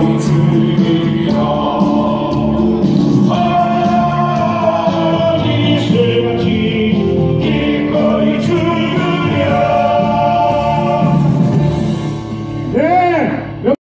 Lord